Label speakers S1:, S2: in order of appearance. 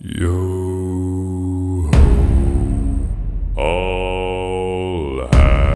S1: Yo ho. Oh.